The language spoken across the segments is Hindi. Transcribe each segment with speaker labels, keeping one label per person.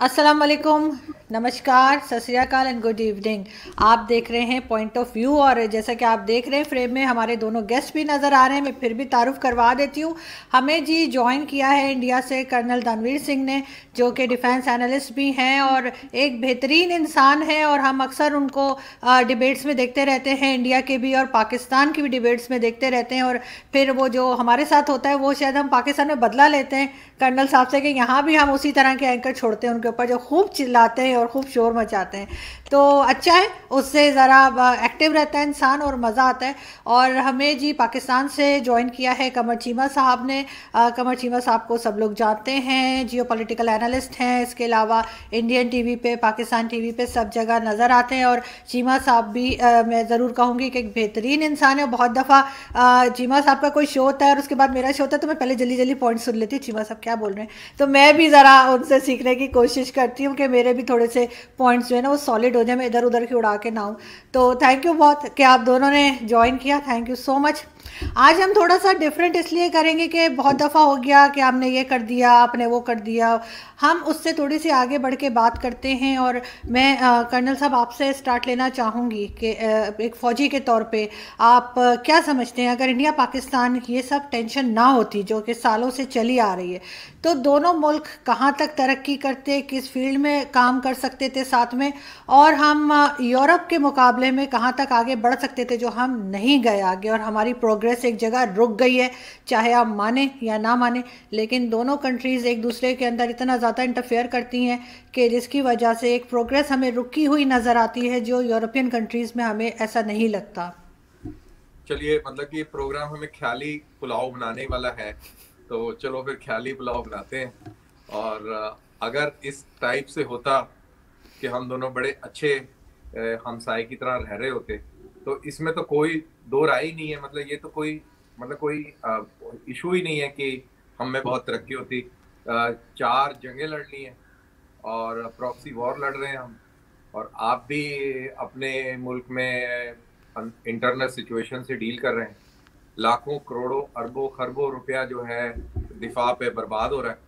Speaker 1: अस्सलाम वालेकुम नमस्कार सत श्रीकाल एंड गुड इवनिंग आप देख रहे हैं पॉइंट ऑफ़ व्यू और जैसा कि आप देख रहे हैं फ्रेम में हमारे दोनों गेस्ट भी नज़र आ रहे हैं। मैं फिर भी तारुफ करवा देती हूँ। हमें जी ज्वाइन किया है इंडिया से कर्नल दानवीर सिंह ने, जो कि डिफेंस एनालिस्ट भी हैं और एक बेहतरीन इंसान है और हम अक्सर उनको डिबेट्स में देखते रहते हैं। इंडिया के भी और पाकिस्तान की भी डिबेट्स में देखते रहते हैं और फिर वो जो हमारे साथ होता है, वो शायद हम पाकिस्तान में बदला लेते हैं। कर्नल साहब से कि यहाँ भी हम उसी तरह के एंकर छोड़ते हैं, उनके ऊपर जो खूब चिल्लाते हैं और खूब शोर मचाते हैं तो अच्छा है उससे ज़रा एक्टिव रहता है इंसान और मज़ा आता है। और हमें जी पाकिस्तान से ज्वाइन किया है कमर चीमा साहब ने। कमर चीमा साहब को सब लोग जानते हैं जियो पोलिटिकल एनालिस्ट हैं इसके अलावा इंडियन टीवी पे पाकिस्तान टीवी पे सब जगह नज़र आते हैं। और चीमा साहब भी आ, मैं ज़रूर कहूँगी कि एक बेहतरीन इंसान है बहुत दफ़ा चीमा साहब का कोई शो होता है और उसके बाद मेरा शो होता है तो मैं पहले जल्दी जल्दी पॉइंट सुन लेती हूँ चीमा साहब क्या बोल रहे हैं। तो मैं भी ज़रा उनसे सीखने की कोशिश करती हूँ कि मेरे भी थोड़े से पॉइंट्स जो है ना वो सॉलिड हो जाए, मैं इधर उधर की उड़ा के ना हूँ तो थैंक यू बहुत, कि आप दोनों ने ज्वाइन किया। थैंक यू सो मच आज हम थोड़ा सा डिफरेंट इसलिए करेंगे कि बहुत दफ़ा हो गया कि आपने ये कर दिया, आपने वो कर दिया। हम उससे थोड़ी सी आगे बढ़ के बात करते हैं और मैं कर्नल साहब आपसे स्टार्ट लेना चाहूँगी कि एक फ़ौजी के तौर पे आप क्या समझते हैं? अगर इंडिया पाकिस्तान ये सब टेंशन ना होती, जो कि सालों से चली आ रही है तो दोनों मुल्क कहाँ तक तरक्की करते, किस फ़ील्ड में काम कर सकते थे साथ में? और हम यूरोप के मुकाबले में कहाँ तक आगे बढ़ सकते थे जो हम नहीं गए आगे और हमारी एक जगह रुक गई है, चाहे आप माने या ना माने, लेकिन दोनों कंट्रीज़ एक दूसरे के अंदर इतना ज़्यादा इंटरफेयर करती हैं कि जिसकी वजह से एक प्रोग्रेस हमें रुकी हुई नज़र आती है जो यूरोपियन कंट्रीज़ में हमें ऐसा नहीं लगता।
Speaker 2: चलिए मतलब कि प्रोग्राम हमें ख्याली पुलाव बनाने वाला है तो चलो फिर ख्याली पुलाव बनाते हैं। और अगर इस टाइप से होता कि हम दोनों बड़े अच्छे हमसाए की तरह रह रहे होते तो इसमें तो कोई दो राय नहीं है। मतलब ये तो कोई मतलब कोई इशू ही नहीं है कि हम में बहुत तरक्की होती। चार जंगे लड़ ली हैं और प्रॉक्सी वॉर लड़ रहे हैं हम। और आप भी अपने मुल्क में इंटरनल सिचुएशन से डील कर रहे हैं। लाखों करोड़ों, अरबों, खरबों रुपया जो है दिफा पे बर्बाद हो रहा है।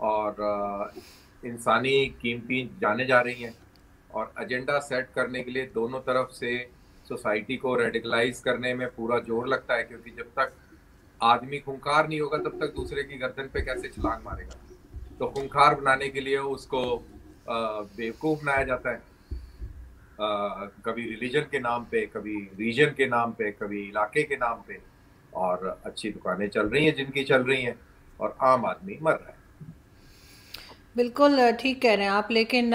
Speaker 2: और इंसानी कीमती जाने जा रही हैं। और एजेंडा सेट करने के लिए दोनों तरफ़ से सोसाइटी को रेडिकलाइज करने में पूरा ज़ोर लगता है क्योंकि जब तक आदमी खूंखार नहीं होगा तब तक दूसरे की गर्दन पे कैसे छलांग मारेगा? तो खूंखार बनाने के लिए उसको बेवकूफ़ बनाया जाता है। आ, कभी रिलीजन के नाम पे कभी रीजन के नाम पे कभी इलाके के नाम पे और अच्छी दुकानें चल रही हैं जिनकी चल रही हैं और आम आदमी मर रहा है।
Speaker 1: बिल्कुल ठीक कह रहे हैं आप लेकिन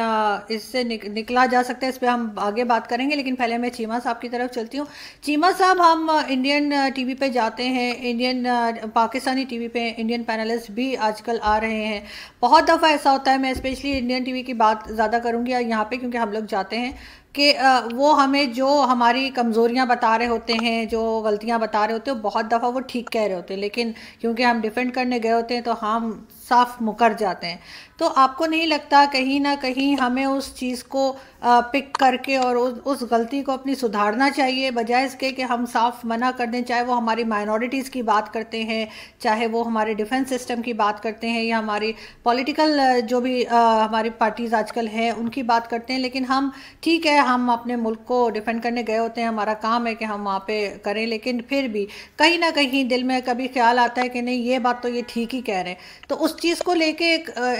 Speaker 1: इससे निक, निकला जा सकता है इस पर हम आगे बात करेंगे लेकिन पहले मैं चीमा साहब की तरफ़ चलती हूँ। चीमा साहब हम इंडियन टीवी पे जाते हैं इंडियन पाकिस्तानी टीवी पे इंडियन पैनलिस्ट भी आजकल आ रहे हैं। बहुत दफ़ा ऐसा होता है मैं स्पेशली इंडियन टीवी की बात ज़्यादा करूँगी यहाँ पर क्योंकि हम लोग जाते हैं। कि वो हमें जो हमारी कमज़ोरियाँ बता रहे होते हैं, जो गलतियाँ बता रहे होते हैं बहुत दफ़ा वो ठीक कह रहे होते हैं। लेकिन क्योंकि हम डिफेंड करने गए होते हैं तो हम साफ़ मुकर जाते हैं। तो आपको नहीं लगता कहीं ना कहीं हमें उस चीज़ को पिक करके और उस गलती को अपनी सुधारना चाहिए, बजाय इसके कि हम साफ़ मना कर दें, चाहे वो हमारी माइनॉरिटीज़ की बात करते हैं, चाहे वो हमारे डिफेंस सिस्टम की बात करते हैं, या हमारी पॉलिटिकल जो भी हमारी पार्टीज़ आजकल हैं, उनकी बात करते हैं, लेकिन हम, ठीक है, हम अपने मुल्क को डिफेंड करने गए होते हैं, हमारा काम है कि हम वहाँ पर करें, लेकिन फिर भी कहीं ना कहीं दिल में कभी ख्याल आता है कि नहीं, ये बात तो ये ठीक ही कह रहे हैं। तो उस चीज़ को लेके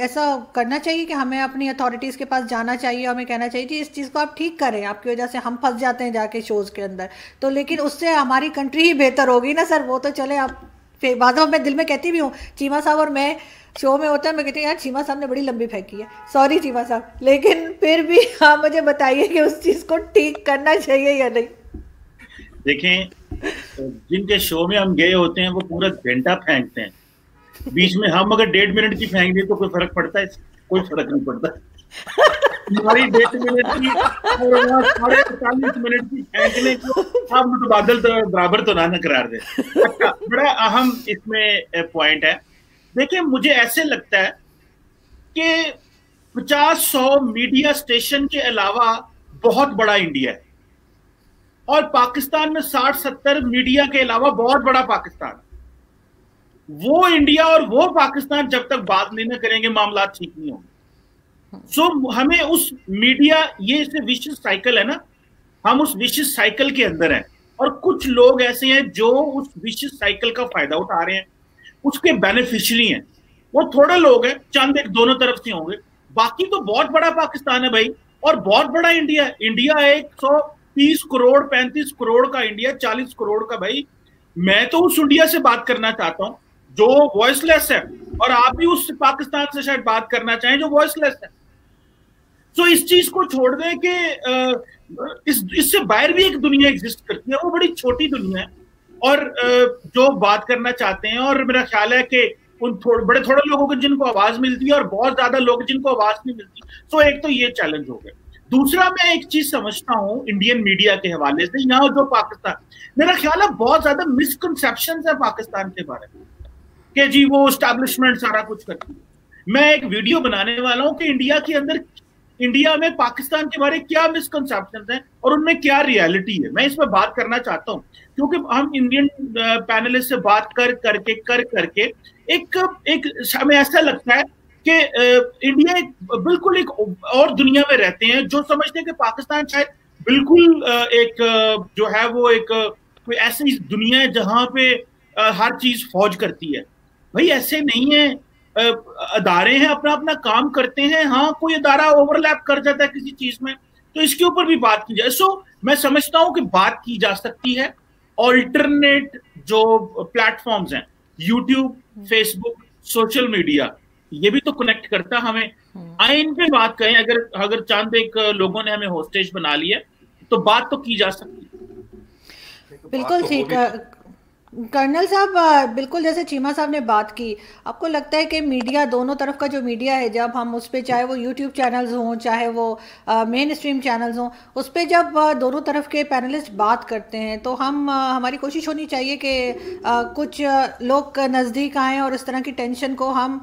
Speaker 1: ऐसा करना चाहिए कि हमें अपनी अथॉरिटीज़ के पास जाना चाहिए, हमें कहना चाहिए कि इस चीज़ को आप ठीक करें, आपकी वजह से हम फंस जाते हैं जाके शोज़ के अंदर। तो लेकिन उससे हमारी कंट्री ही बेहतर होगी ना सर? वो तो चले, आप फिर बाद में मैं दिल में कहती भी हूँ, चीमा साहब और मैं शो में होता है, मैं कहती हूँ, यार, चीमा साहब ने बड़ी लंबी फेंकी है। सॉरी चीमा साहब, लेकिन फिर भी आप मुझे बताइए कि उस चीज़ को ठीक करना चाहिए या नहीं?
Speaker 3: देखें, जिनके शो में हम गए होते हैं, वो पूरा घंटा फेंकते हैं। बीच में हम अगर डेढ़ मिनट की फेंक दें तो कोई फ़र्क पड़ता है? कोई फ़र्क नहीं पड़ता। हमारी डेढ़ मिनट की साढ़े चालीस मिनट की को हम तो तो बराबर तो ना करार दे। अच्छा बड़ा अहम इसमें पॉइंट है। देखिए, मुझे ऐसे लगता है कि पचास सौ मीडिया स्टेशन के अलावा बहुत बड़ा इंडिया है। और पाकिस्तान में साठ सत्तर मीडिया के अलावा बहुत बड़ा पाकिस्तान। वो इंडिया और वो पाकिस्तान जब तक बात नहीं ना करेंगे, मामला ठीक नहीं होंगे। सो so, हमें उस मीडिया ये से विश्व साइकिल है ना हम उस विश्व साइकिल के अंदर हैं। और कुछ लोग ऐसे हैं जो उस विश्व साइकिल का फ़ायदा उठा रहे हैं उसके बेनिफिशियरी हैं वो थोड़े लोग हैं चंद एक दोनों तरफ़ से होंगे। बाकी तो बहुत बड़ा पाकिस्तान है भाई और बहुत बड़ा इंडिया है। इंडिया एक सौ तीस करोड़ पैंतीस करोड़ का इंडिया चालीस करोड़ का भाई। मैं तो उस इंडिया से बात करना चाहता हूँ जो वॉइसलेस है। और आप भी उस पाकिस्तान से शायद बात करना चाहें जो वॉइसलेस है। तो इस चीज़ को छोड़ दें कि इस, इससे बाहर भी एक दुनिया एग्जिस्ट करती है, वो बड़ी छोटी दुनिया है। और जो बात करना चाहते हैं, और मेरा ख्याल है कि उन थोड़े बड़े थोड़े लोगों को जिनको आवाज़ मिलती है और बहुत ज़्यादा लोग जिनको आवाज़ नहीं मिलती। तो एक तो ये चैलेंज हो गया। दूसरा, मैं एक चीज़ समझता हूँ इंडियन मीडिया के हवाले से, यहाँ जो पाकिस्तान, मेरा ख्याल है बहुत ज़्यादा मिसकनसेप्शन है पाकिस्तान के बारे में, कि जी वो स्टैब्लिशमेंट सारा कुछ करती है। मैं एक वीडियो बनाने वाला हूँ कि इंडिया के अंदर इंडिया में पाकिस्तान के बारे क्या मिसकनसेप्शन है और उनमें क्या रियलिटी है? मैं इस पर बात करना चाहता हूँ, क्योंकि हम इंडियन पैनलिस्ट से बात कर, करके कर, करके एक एक, हमें ऐसा लगता है कि इंडिया एक बिल्कुल एक और दुनिया में रहते हैं जो समझते हैं कि पाकिस्तान शायद बिल्कुल एक जो है वो एक, कोई ऐसी दुनिया है जहाँ पे हर चीज़ फौज करती है। भाई ऐसे नहीं है। अदारे हैं अपना अपना काम करते हैं हाँ कोई अदारा ओवरलैप कर जाता है किसी चीज़ में तो इसके ऊपर भी बात की जाए। सो मैं समझता हूँ कि बात की जा सकती है। ऑल्टरनेट जो प्लेटफॉर्म्स हैं यूट्यूब फेसबुक सोशल मीडिया ये भी तो कनेक्ट करता हमें। आए इन पे बात करें अगर अगर चाँद एक लोगों ने हमें होस्टेज बना लिया तो बात तो की जा सकती
Speaker 1: है। बिल्कुल तो ठीक कर्नल साहब बिल्कुल जैसे चीमा साहब ने बात की, आपको लगता है कि मीडिया दोनों तरफ़ का जो मीडिया है, जब हम उस पर चाहे वो यूट्यूब चैनल्स हों, चाहे वो मेन स्ट्रीम चैनल्स हों, उस पर जब दोनों तरफ़ के पैनलिस्ट बात करते हैं तो हम हमारी कोशिश होनी चाहिए कि कुछ लोग नज़दीक आएँ और इस तरह की टेंशन को हम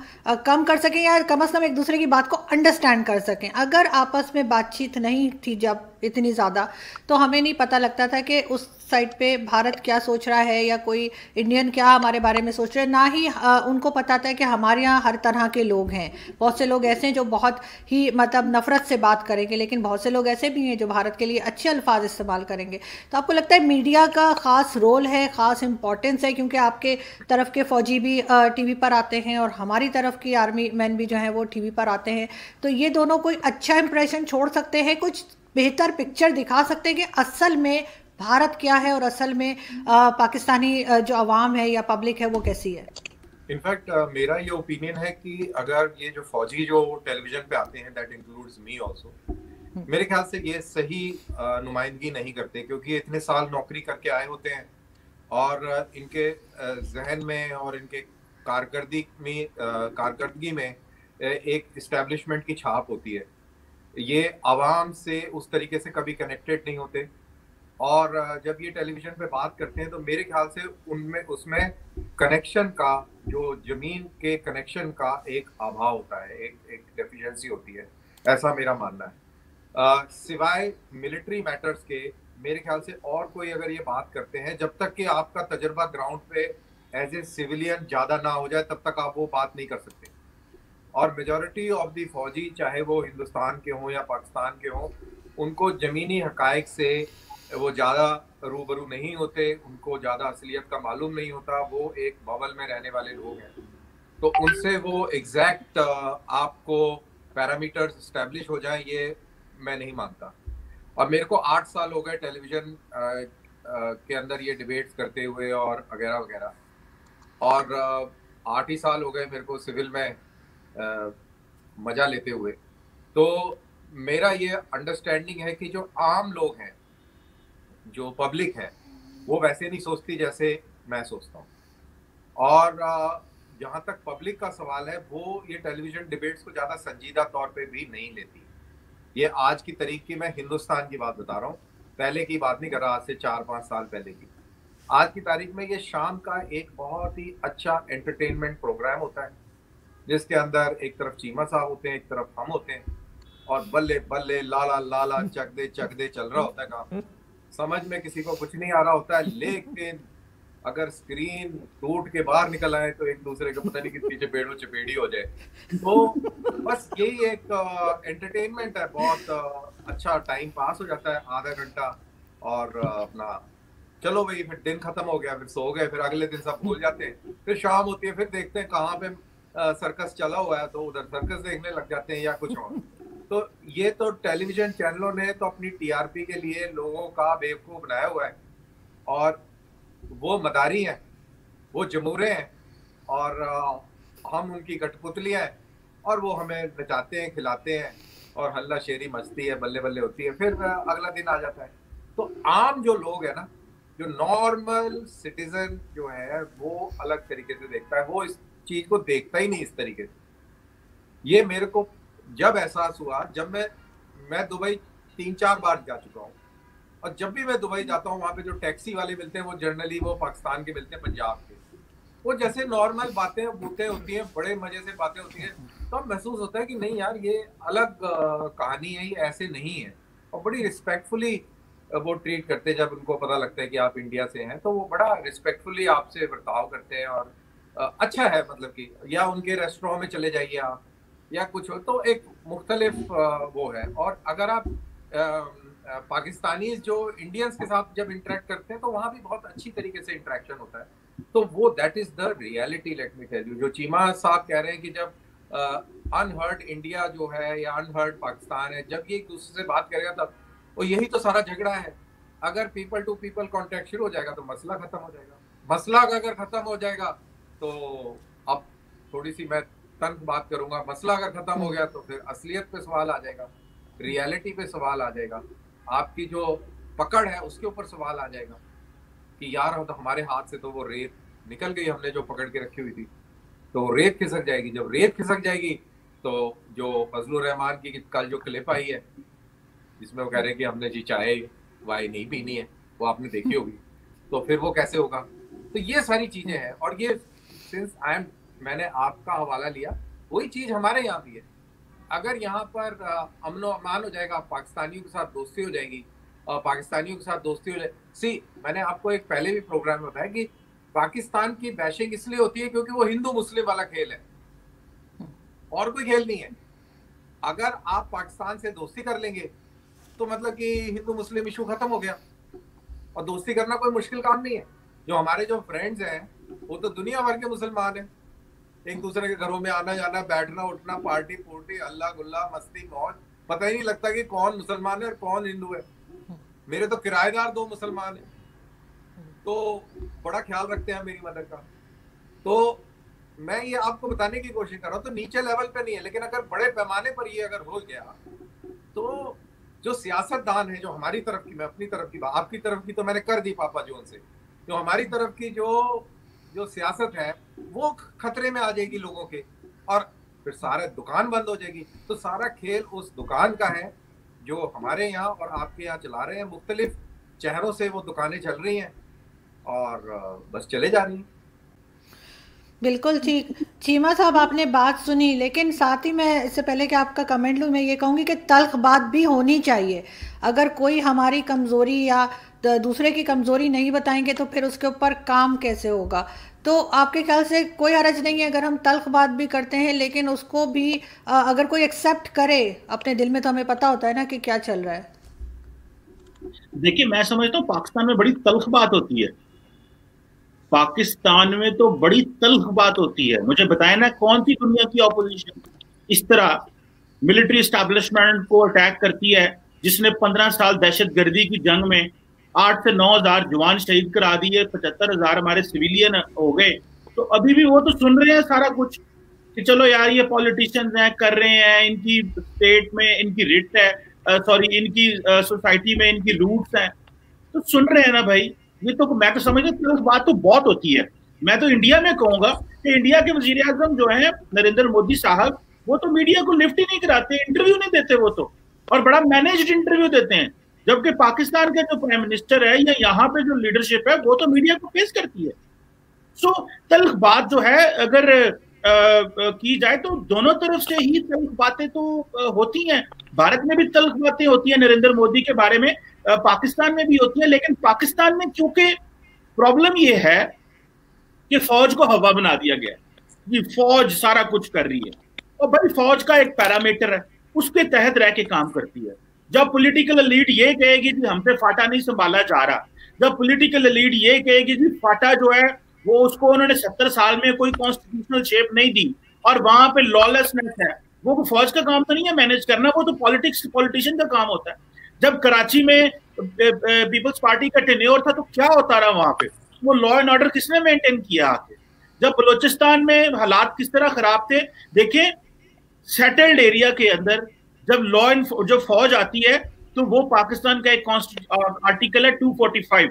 Speaker 1: कम कर सकें या कम अज़ कम एक दूसरे की बात को अंडरस्टैंड कर सकें। अगर आपस में बातचीत नहीं थी जब इतनी ज़्यादा तो हमें नहीं पता लगता था कि उस साइड पे भारत क्या सोच रहा है या कोई इंडियन क्या हमारे बारे में सोच रहे हैं? ना ही आ, उनको पता था कि हमारे यहाँ हर तरह के लोग हैं। बहुत से लोग ऐसे हैं जो बहुत ही मतलब नफ़रत से बात करेंगे लेकिन बहुत से लोग ऐसे भी हैं जो भारत के लिए अच्छे अल्फाज इस्तेमाल करेंगे। तो आपको लगता है मीडिया का ख़ास रोल है ख़ास इंपॉर्टेंस है? क्योंकि आपके तरफ़ के फ़ौजी भी टीवी पर आते हैं और हमारी तरफ़ की आर्मी मैन भी जो है वो टीवी पर आते हैं। तो ये दोनों कोई अच्छा इंप्रेशन छोड़ सकते हैं? कुछ बेहतर पिक्चर दिखा सकते हैं कि असल में भारत क्या है और असल में पाकिस्तानी जो आवाम है या पब्लिक है वो कैसी है?
Speaker 2: इनफैक्ट uh, मेरा ये ओपिनियन है कि अगर ये जो फौजी जो टेलीविज़न पे आते हैं दैट इंक्लूड्स मी आल्सो मेरे ख्याल से ये सही नुमाइंदगी नहीं करते क्योंकि ये इतने साल नौकरी करके आए होते हैं और इनके जहन में और इनके कारकर्दगी में कारकर्दगी में एक इस्टेब्लिशमेंट की छाप होती है। ये आवाम से उस तरीके से कभी कनेक्टेड नहीं होते। और जब ये टेलीविज़न पे बात करते हैं तो मेरे ख्याल से उनमें, उसमें कनेक्शन का, जो ज़मीन के कनेक्शन का एक अभाव होता है, एक एक डेफिशिएंसी होती है, ऐसा मेरा मानना है। सिवाय मिलिट्री मैटर्स के, मेरे ख्याल से और कोई अगर ये बात करते हैं, जब तक कि आपका तजर्बा ग्राउंड पे एज ए सिविलियन ज़्यादा ना हो जाए, तब तक आप वो बात नहीं कर सकते। और मेजोरिटी ऑफ़ दी फौजी, चाहे वो हिंदुस्तान के हों या पाकिस्तान के हों, उनको ज़मीनी हकाइक से वो ज़्यादा रूबरू नहीं होते उनको ज़्यादा असलियत का मालूम नहीं होता वो एक बबल में रहने वाले लोग हैं। तो उनसे वो एग्जैक्ट आपको पैरामीटर्स स्टैब्लिश हो जाए ये मैं नहीं मानता। और मेरे को आठ साल हो गए टेलीविज़न के अंदर ये डिबेट्स करते हुए और वगैरह वगैरह। और आठ ही साल हो गए मेरे को सिविल में आ, मज़ा लेते हुए। तो मेरा ये अंडरस्टैंडिंग है कि जो आम लोग हैं जो पब्लिक है, वो वैसे नहीं सोचती जैसे मैं सोचता हूँ। और जहाँ तक पब्लिक का सवाल है, वो ये टेलीविज़न डिबेट्स को ज़्यादा संजीदा तौर पे भी नहीं लेती। ये आज की तारीख की मैं हिंदुस्तान की बात बता रहा हूँ। पहले की बात नहीं कर रहा, आज से चार पाँच साल पहले की। आज की तारीख में ये शाम का एक बहुत ही अच्छा एंटरटेनमेंट प्रोग्राम होता है, जिसके अंदर एक तरफ़ चीमा साहब होते हैं, एक तरफ़ हम होते हैं। और बल्ले बल्ले लाला लाला चक दे चक दे चल रहा होता है काम। समझ में किसी को कुछ नहीं आ रहा होता है लेकिन अगर स्क्रीन टूट के बाहर निकल आए तो एक दूसरे को पता नहीं कितनी चपेड़ों चपेड़ी हो जाए। तो बस यही एक एंटरटेनमेंट है, बहुत अच्छा टाइम पास हो जाता है, आधा घंटा और अपना चलो भाई, फिर दिन खत्म हो गया, फिर सो गए, फिर अगले दिन सब भूल जाते हैं, फिर शाम होती है, फिर देखते हैं कहाँ पे सर्कस चला हुआ है तो उधर सर्कस देखने लग जाते हैं या कुछ और। तो ये तो टेलीविज़न चैनलों ने तो अपनी टीआरपी के लिए लोगों का बेवकूफ़ बनाया हुआ है। और वो मदारी हैं, वो जमूरे हैं, और हम उनकी कठपुतलियाँ हैं, और वो हमें नचाते हैं, खिलाते हैं, और हल्ला शेरी मस्ती है बल्ले बल्ले होती है, फिर अगला दिन आ जाता है। तो आम जो लोग है ना, जो नॉर्मल सिटीजन जो है, वो अलग तरीके से देखता है, वो इस चीज़ को देखता ही नहीं इस तरीके से। ये मेरे को जब एहसास हुआ, जब मैं मैं दुबई तीन चार बार जा चुका हूँ। और जब भी मैं दुबई जाता हूँ, वहाँ पे जो टैक्सी वाले मिलते हैं, वो जनरली वो पाकिस्तान के मिलते हैं, पंजाब के। वो जैसे नॉर्मल बातें, बूतें होती हैं, बड़े मज़े से बातें होती हैं तो महसूस होता है कि नहीं यार, ये अलग कहानी है, ये ऐसे नहीं है। और बड़ी रिस्पेक्टफुली वो ट्रीट करते हैं, जब उनको पता लगता है कि आप इंडिया से हैं तो वो बड़ा रिस्पेक्टफुली आपसे बर्ताव करते हैं और अच्छा है मतलब कि या उनके रेस्टोरेंट में चले जाइए आप या कुछ हो तो एक मुख्तलिफ़ वो है। और अगर आप पाकिस्तानी जो इंडियंस के साथ जब इंटरेक्ट करते हैं तो वहाँ भी बहुत अच्छी तरीके से इंटरेक्शन होता है। तो वो that is the reality let me tell you जो चीमा साहब कह रहे हैं कि जब अनहर्ड uh, इंडिया जो है या अनहर्ड पाकिस्तान है जब ये एक दूसरे से बात करेगा तब वो यही तो सारा झगड़ा है। अगर पीपल टू पीपल कॉन्टेक्ट शुरू हो जाएगा तो मसला खत्म हो जाएगा। मसला अगर खत्म हो जाएगा तो अब थोड़ी सी मैं तंग बात करूँगा, मसला अगर खत्म हो गया तो फिर असलियत पे सवाल आ जाएगा, रियलिटी पे सवाल आ जाएगा, आपकी जो पकड़ है उसके ऊपर सवाल आ जाएगा कि यार तो हमारे हाथ से तो वो रेत निकल गई हमने जो पकड़ के रखी हुई थी। तो रेत खिसक जाएगी, जब रेत खिसक जाएगी तो जो फजलुर रहमान की कल जो क्लिप आई है, जिसमें वो कह रहे हैं कि हमने जी चाय वाई नहीं पीनी है, वो आपने देखी होगी। तो फिर वो कैसे होगा? तो ये सारी चीज़ें हैं और ये सिंस आई एम मैंने आपका हवाला लिया, वही चीज़ हमारे यहाँ भी है। अगर यहाँ पर अमन अमान हो जाएगा पाकिस्तानियों के साथ दोस्ती हो जाएगी पाकिस्तानियों के साथ दोस्ती हो जाएगी सी, मैंने आपको एक पहले भी प्रोग्राम में बताया कि पाकिस्तान की बैशिंग इसलिए होती है क्योंकि वो हिंदू मुस्लिम वाला खेल है। और कोई खेल नहीं है। अगर आप पाकिस्तान से दोस्ती कर लेंगे तो मतलब कि हिंदू मुस्लिम इशू खत्म हो गया। और दोस्ती करना कोई मुश्किल काम नहीं है। जो हमारे जो फ्रेंड्स हैं, वो तो दुनिया भर के मुसलमान हैं। एक दूसरे के घरों में आना जाना, बैठना, उठना, पार्टी पुर्टी अल्लाह गुल्ला, मस्ती, मौज। पता ही नहीं लगता कि कौन मुसलमान है और कौन हिंदू है। मेरे तो किराएदार दो मुसलमान है। तो बड़ा ख्याल रखते हैं मेरी मदर का। तो मैं ये आपको बताने की कोशिश कर रहा हूँ तो नीचे लेवल पे नहीं है, लेकिन अगर बड़े पैमाने पर ये अगर हो गया तो जो सियासतदान है, जो हमारी तरफ़ की, मैं अपनी तरफ़ की आपकी तरफ़ की तो मैंने कर दी पापा जोन से जो हमारी तरफ़ की जो जो सियासत है, वो खतरे में आ जाएगी लोगों के। और फिर सारे दुकान बंद हो जाएगी। तो सारा खेल उस दुकान का है, जो हमारे यहाँ और आपके यहाँ चला रहे हैं। मुख्तलिफ़ चेहरों से वो दुकानें चल रही हैं और बस चले जा रही हैं।
Speaker 1: बिल्कुल ठीक चीमा साहब, आपने बात सुनी, लेकिन साथ ही मैं इससे पहले कि आपका कमेंट लूँ, मैं ये कहूँगी कि तल्ख बात भी होनी चाहिए। अगर कोई हमारी कमज़ोरी या दूसरे की कमज़ोरी नहीं बताएँगे तो फिर उसके ऊपर काम कैसे होगा? तो आपके ख्याल से कोई हरज नहीं है, अगर हम तल्ख बात भी करते हैं, लेकिन उसको भी अगर कोई एक्सेप्ट करे, अपने दिल में तो हमें पता होता है ना कि क्या चल रहा है।
Speaker 3: देखिए, मैं समझता हूँ पाकिस्तान में बड़ी तल्ख बात होती है। पाकिस्तान में तो बड़ी तल्ख बात होती है। मुझे बताया ना, कौन सी दुनिया की ऑपोजिशन इस तरह मिलिट्री स्टैब्लिशमेंट को अटैक करती है, जिसने पंद्रह साल दहशत गर्दी की जंग में आठ से नौ हज़ार जवान शहीद करा दिए, पचहत्तर हज़ार हमारे सिविलियन हो गए। तो अभी भी वो तो सुन रहे हैं सारा कुछ कि चलो यार, ये पॉलिटिशियंस हैं, कर रहे हैं, इनकी स्टेट में इनकी रिट है सॉरी इनकी सोसाइटी में इनकी रूट्स हैं। तो सुन रहे हैं ना भाई, ये तो मैं तो समझ उस बात तो बहुत होती है। मैं तो इंडिया में कहूँगा कि इंडिया के वज़ीर आज़म जो है, नरेंद्र मोदी साहब, वो तो मीडिया को लिफ्ट ही नहीं कराते इंटरव्यू नहीं देते वो तो। और बड़ा मैनेज्ड इंटरव्यू देते हैं। जबकि पाकिस्तान के जो प्राइम मिनिस्टर है या यहाँ पे जो लीडरशिप है वो तो मीडिया को फेस करती है। सो so, तल्ख बात जो है अगर आ, आ, की जाए तो दोनों तरफ़ से ही तल्ख बातें तो आ, होती हैं। भारत में भी तल्ख बातें होती हैं नरेंद्र मोदी के बारे में पाकिस्तान में भी होती है लेकिन पाकिस्तान में क्योंकि प्रॉब्लम ये है कि फौज को हवा बना दिया गया कि फौज सारा कुछ कर रही है। और भाई फौज का एक पैरामीटर है उसके तहत रह के काम करती है। जब पॉलिटिकल लीड ये कहेगी कि हमसे फाटा नहीं संभाला जा रहा, जब पॉलिटिकल लीड ये कहेगी कि फाटा जो है, वो उसको उन्होंने सत्तर साल में कोई कॉन्स्टिट्यूशनल शेप नहीं दी और वहाँ पे लॉलेसनेस है। वो फौज का काम तो नहीं है मैनेज करना, वो तो पॉलिटिक्स पॉलिटिशियन का काम होता है। जब कराची में पीपल्स पार्टी का टेन्योर था तो क्या होता रहा वहाँ पे? वो लॉ एंड ऑर्डर किसने मेंटेन किया आके जब बलोचिस्तान में हालात किस तरह खराब थे, देखें सेटल्ड एरिया के अंदर जब लॉ एंड जो फौज आती है तो वो पाकिस्तान का एक आर्टिकल है 245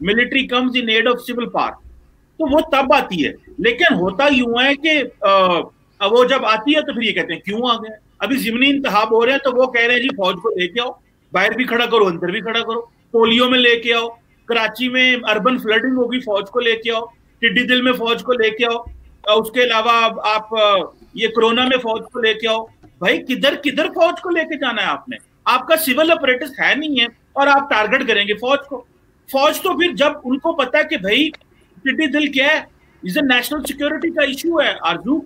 Speaker 3: military comes in aid of civil power तो वो तब आती है। लेकिन होता यूँ है कि वो जब आती है तो फिर ये कहते हैं, क्यों आ गए? अभी जिमनी इंतहाब हो रहे हैं तो वो कह रहे हैं, जी, फौज को लेके आओ, बाहर भी खड़ा करो, अंदर भी खड़ा करो, पोलियो में लेके आओ, कराची में अर्बन फ्लडिंग होगी, फौज को लेके आओ, टिड्डी दिल में फौज को लेके आओ उसके अलावा आप ये कोरोना में फौज को लेके आओ भाई, किधर किधर फौज को लेके जाना है आपने? आपका सिविल ऑपरेटिस है नहीं है और आप टारगेट करेंगे फौज को। फौज तो फिर जब उनको पता है कि भाई टिड्डी दिल क्या है इज़ नेशनल सिक्योरिटी का इशू है, आरज़ू।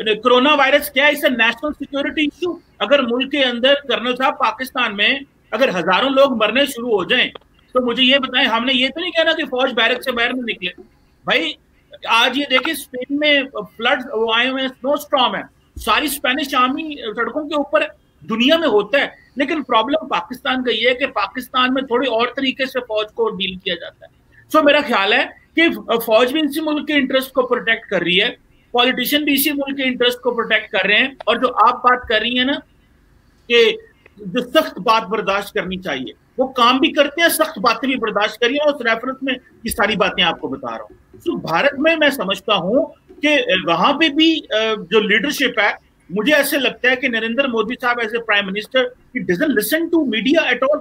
Speaker 3: कोरोना वायरस क्या है, इस नेशनल सिक्योरिटी इशू अगर मुल्क के अंदर कर्नल साहब पाकिस्तान में अगर हज़ारों लोग मरने शुरू हो जाएँ तो मुझे ये बताएँ, हमने ये तो नहीं कहना कि फौज बैरक से बाहर में निकले। भाई, आज ये देखिए, स्पेन में फ्लड आए हुए स्नो स्ट्रॉम है। सारी स्पेनिश आर्मी सड़कों के ऊपर दुनिया में होता है, लेकिन प्रॉब्लम पाकिस्तान का ये है कि पाकिस्तान में थोड़ी और तरीके से फौज को डील किया जाता है। सो मेरा ख्याल है कि फौज भी इसी मुल्क के इंटरेस्ट को प्रोटेक्ट कर रही है पॉलिटिशियन भी इसी मुल्क के इंटरेस्ट को प्रोटेक्ट कर रहे हैं, और जो आप बात कर रही है ना, कि जो सख्त बात बर्दाश्त करनी चाहिए, वो काम भी करते हैं, सख्त बातें भी बर्दाश्त करिए और उस रेफरेंस में ये सारी बातें आपको बता रहा हूँ। तो भारत में मैं समझता हूँ कि वहाँ पे भी जो लीडरशिप है, मुझे ऐसे लगता है कि नरेंद्र मोदी साहब as a prime minister listen to media at all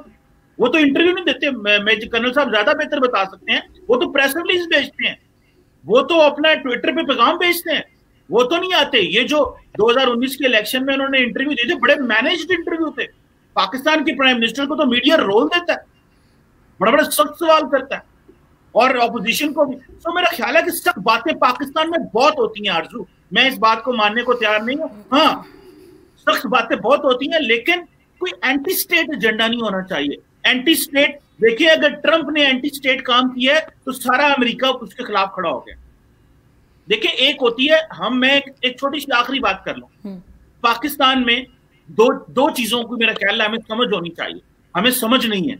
Speaker 3: वो तो इंटरव्यू नहीं देते, मैं कर्नल साहब ज़्यादा बेहतर बता सकते हैं, वो तो प्रेस रिलीज़ भेजते हैं। वो तो अपना ट्विटर पे पैगाम भेजते हैं। वो तो नहीं आते। ये जो 2019 के इलेक्शन में उन्होंने इंटरव्यू दिए थे, बड़े मैनेज्ड इंटरव्यू थे। पाकिस्तान के प्राइम मिनिस्टर को तो मीडिया रोल देता है। बड़ा बड़ा सख्त सवाल करता है। और अपोजिशन को भी। तो मेरा ख्याल है कि सख्त बातें पाकिस्तान में बहुत होती हैं आरज़ू। मैं इस बात को मानने को तैयार नहीं हूँ। हाँ सख्त बातें बहुत होती हैं लेकिन कोई एंटी स्टेट एजेंडा नहीं होना चाहिए। एंटी स्टेट देखिए अगर ट्रंप ने एंटी स्टेट काम किया है तो सारा अमेरिका उसके खिलाफ खड़ा हो गया। देखिए एक होती है हम मैं एक छोटी सी आखिरी बात कर लू। हम्म। पाकिस्तान में दो दो चीज़ों को मेरा ख्याल है हमें समझ होनी चाहिए। हमें समझ नहीं है।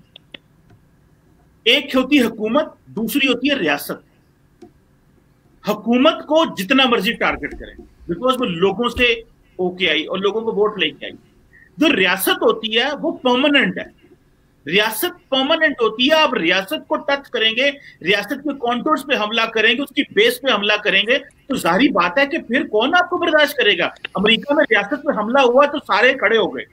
Speaker 3: एक होती है हुकूमत, दूसरी होती है रियासत। हुकूमत को जितना मर्ज़ी टारगेट करें बिकॉज़ वो लोगों से ओके आई और लोगों को वोट लेके आई। जो रियासत होती है, वो परमानेंट है। रियासत परमानेंट होती है, आप रियासत को टच करेंगे, रियासत के कॉन्टोर्स पे हमला करेंगे, उसकी बेस पे हमला करेंगे तो ज़ाहिर बात है कि फिर कौन आपको बर्दाश्त करेगा? अमेरिका में रियासत पे हमला हुआ तो सारे खड़े हो गए।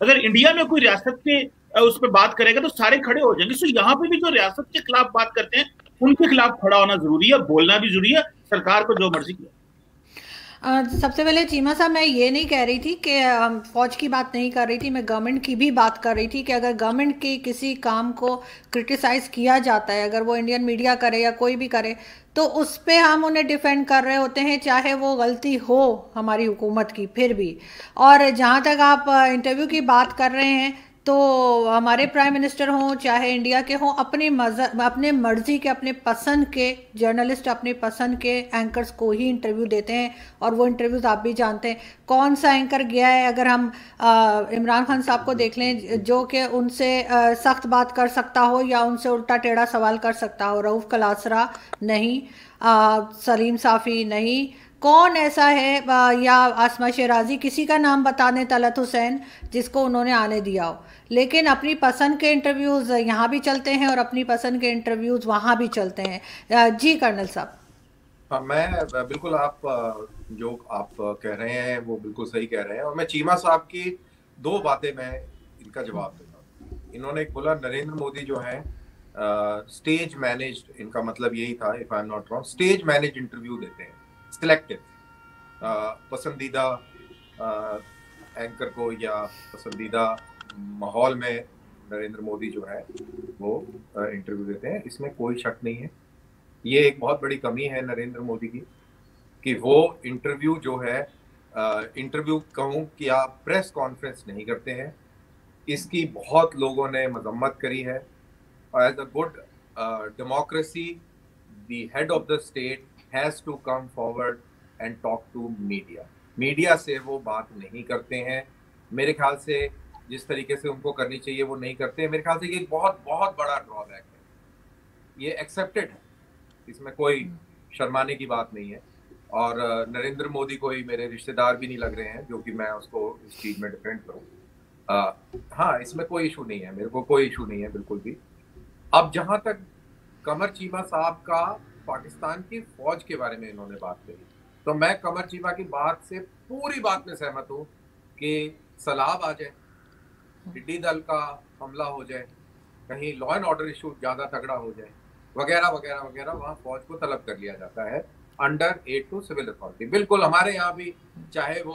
Speaker 3: अगर इंडिया में कोई रियासत के उस पर बात करेगा तो सारे खड़े हो जाएँगे। तो यहाँ पे भी जो रियासत के खिलाफ बात करते हैं, उनके खिलाफ खड़ा होना ज़रूरी है, बोलना भी ज़रूरी है, सरकार को जो मर्ज़ी किया।
Speaker 1: सबसे पहले चीमा साहब, मैं ये नहीं कह रही थी कि फौज की बात नहीं कर रही थी, मैं गवर्नमेंट की भी बात कर रही थी कि अगर गवर्नमेंट के किसी काम को क्रिटिसाइज़ किया जाता है, अगर वो इंडियन मीडिया करे या कोई भी करे तो उस पर हम उन्हें डिफेंड कर रहे होते हैं, चाहे वो गलती हो हमारी हुकूमत की, फिर भी। और जहाँ तक आप इंटरव्यू की बात कर रहे हैं तो हमारे प्राइम मिनिस्टर हों चाहे इंडिया के हों अपने मज़ अपने मर्ज़ी के अपने पसंद के जर्नलिस्ट अपने पसंद के एंकर्स को ही इंटरव्यू देते हैं और वो इंटरव्यूज़ आप भी जानते हैं। कौन सा एंकर गया है? अगर हम इमरान खान साहब को देख लें जो कि उनसे सख्त बात कर सकता हो या उनसे उल्टा टेढ़ा सवाल कर सकता हो रऊफ़ कलासरा नहीं आ, सलीम साफ़ी नहीं। कौन ऐसा है या आसमा शराजी? किसी का नाम बता दें तलत हुसैन जिसको उन्होंने आने दिया हो। लेकिन अपनी पसंद के इंटरव्यूज़ यहाँ भी चलते हैं और अपनी पसंद के इंटरव्यूज़ वहाँ भी चलते हैं। जी कर्नल साहब।
Speaker 2: मैं बिल्कुल आप जो आप कह रहे हैं वो बिल्कुल सही कह रहे हैं और मैं चीमा साहब की दो बातें मैं इनका जवाब देता हूँ। इन्होंने बोला, नरेंद्र मोदी जो है स्टेज मैनेज्ड इनका मतलब यही था if I am not wrong stage manage interview देते हैं सिलेक्टिव पसंदीदा एंकर को या पसंदीदा माहौल में नरेंद्र मोदी जो है, वो इंटरव्यू देते हैं। इसमें कोई शक नहीं है। ये एक बहुत बड़ी कमी है नरेंद्र मोदी की, कि वो इंटरव्यू जो है इंटरव्यू कहूँ कि आप प्रेस कॉन्फ्रेंस नहीं करते हैं। इसकी बहुत लोगों ने मजम्मत करी है। As a good democracy the head of the state has to come forward and talk to media media से वो बात नहीं करते हैं। मेरे ख्याल से जिस तरीके से उनको करनी चाहिए वो नहीं करते मेरे ख्याल से ये बहुत बहुत बड़ा ड्रॉबैक है। ये एक्सेप्टेड है। इसमें कोई शर्माने की बात नहीं है। और नरेंद्र मोदी कोई मेरे रिश्तेदार भी नहीं लग रहे हैं जो कि मैं उसको इस चीज़ में डिपेंड करूँ। हाँ इसमें कोई इशू नहीं है। मेरे को कोई इशू नहीं है बिल्कुल भी। अब जहाँ तक कमर चीमा साहब का पाकिस्तान की फौज के बारे में इन्होंने बात कही तो मैं कमर चीमा की बात से पूरी बात में सहमत हूँ कि सलाब आ जाए। टिड्डी दल का हमला हो जाए, कहीं लॉ एंड ऑर्डर इशू ज़्यादा तगड़ा हो जाए, वगैरह वगैरह वगैरह, वहाँ फौज को तलब कर लिया जाता है under aid to civil authority बिल्कुल हमारे यहाँ भी चाहे वो